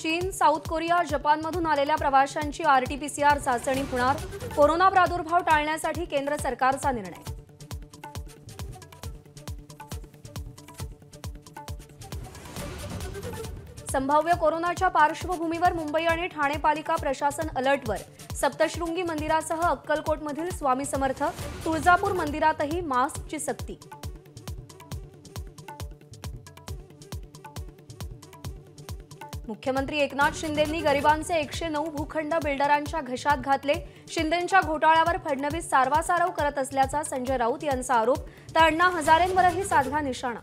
चीन south Korea जपानमधून आलेल्या प्रवाशांची आरटीपीसीआर चाचणी होणार. कोरोना प्रादुर्भाव टाळण्यासाठी केंद्र सरकारचा निर्णय. संभाव्य कोरोनाच्या पार्श्वभूमीवर मुंबई आणि ठाणे पालिका प्रशासन अलर्टवर. सप्तशृंगी मंदिरासह अक्कलकोटमधील स्वामी समर्थ तुळजापूर मंदिरातही मास्कची सक्ती. मुख्यमंत्री एकनाथ शिंदेंनी गरिबांचे एकशे नऊ भूखंड बिल्डरांच्या घशात घातले. शिंदेंच्या घोटाळ्यावर फडणवीस सारवासारव करत असल्याचा संजय राऊत यांचा आरोप. तर अण्णा हजारेंवरही साधला निशाणा.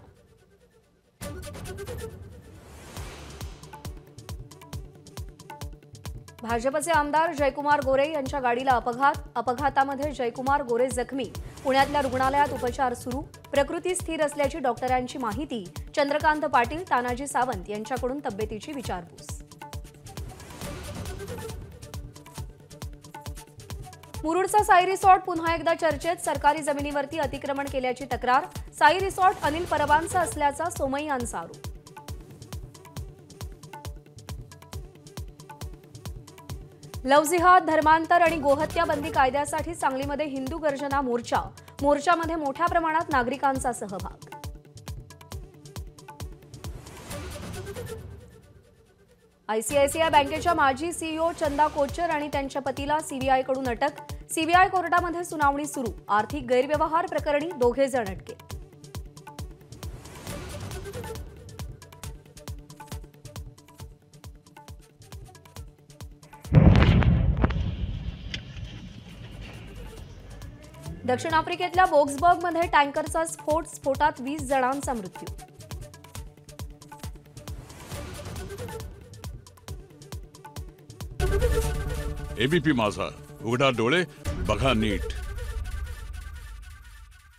भाजपचे आमदार जयकुमार गोरे यांच्या गाडीला अपघात. अपघातामध्ये जयकुमार गोरे जखमी. पुण्यातल्या रुग्णालयात उपचार सुरू. प्रकृती स्थिर असल्याची डॉक्टरांची माहिती चंद्रकांत पाटील तानाजी सावंत यांच्याकडून तब्येतीची विचारपूस. मुरुडचा साई रिसॉर्ट पुन्हा एकदा चर्चेत. सरकारी जमिनीवरती अतिक्रमण केल्याची तक्रार. साई रिसॉर्ट अनिल परबांचा असल्याचा सोमई आरोप लवजिहाद धर्मांतर आणि गोहत्या बंदी कायद्यासाठी सांगलीमध्ये हिंदू गर्जना मोर्चा. मोर्चामध्ये मोठ्या प्रमाणात नागरिकांचा सहभाग. आयसीआयसीआय बँकेच्या माजी सीईओ चंदा कोचर आणि त्यांच्या पतीला सीबीआयकडून अटक. सीबीआय कोर्टामध्ये सुनावणी सुरू. आर्थिक गैरव्यवहार प्रकरणी दोघे जण अटके दक्षिण आफ्रिकेतल्या बोक्सबर्गमध्ये टँकरचा स्फोट स्फोटात वीस जणांचा मृत्यू. एबीपी माझा. उघडा डोळे बघा नीट.